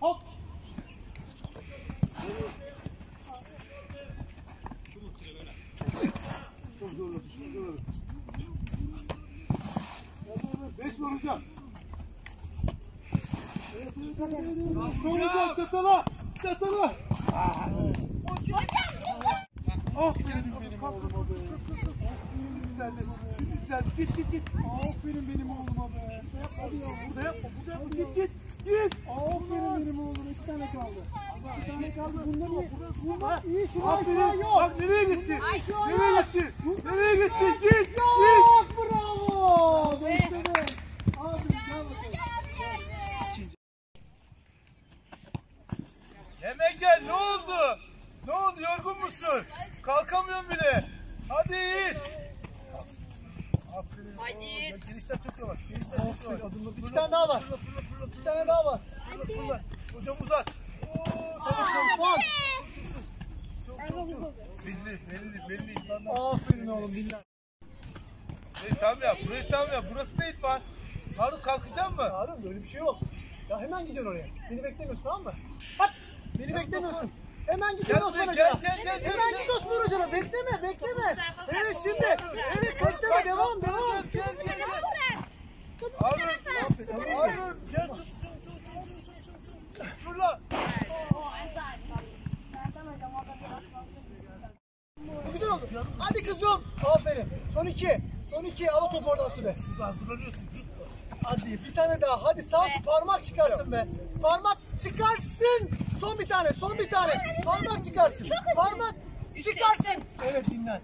Hop. Çok zorladı, çok zorladı. Beş vuracağım. Evet, evet, evet, evet. Vuracağım çatala. Çatala. Aferin benim oğluma be. Git git git. Aferin benim oğluma be. Burada yapma. Burada yapma. Git git. Git. Aferin benim oğluma. İki tane kaldı. İki tane kaldı. Bunlar iyi. Bunlar iyi. Şuraya Aferin. Bak nereye gitti? Nereye gitti? Nereye gitti? Git. Git. Bravo. Bekledi. Abi gel bakalım. Yemek gel ne oldu? Ne oldu yorgun musun? Kalkamıyorum bile. Hadi Yiğit. Aferin. Hadi. Genişler çok yavaş. Genişler çok yavaş. İki tane daha var. Fırla fırla fırla. İki tane daha var. Fırla. Hocam uzat. Oo, Çabuk çabuk. Var. çok çok çok. Belli belli belli. Aferin oğlum dinlen. Burayı tam yap. Burayı tam yap. Burası da it var. Harun kalkacak mı? Harun böyle bir şey yok. Ya hemen gidiyorsun oraya. Beni beklemiyorsun tamam mı? Hop. Beni beklemiyorsun. Hemen gidiyorsun Gel Osman gel, Hemen gel. git Osman Hoca'na. Bekleme bekleme. Evet şimdi. Evet bekleme devam devam. Gel gel gel. Harun. Harun. Gel çık çık çık çık çık çık. Fırla. Bu güzel oldu. Hadi kızım. Aferin. Son iki. Son iki. Al topu oradan Sude. Şurada hazırlanıyorsun. Git. Hadi bir tane daha. Hadi sağ şu parmak çıkarsın be. Parmak çıkarsın. Son bir tane. Son bir tane. Parmak çıkarsın. Parmak çıkarsın. Evet dinlen.